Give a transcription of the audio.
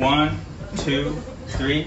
One, two, three.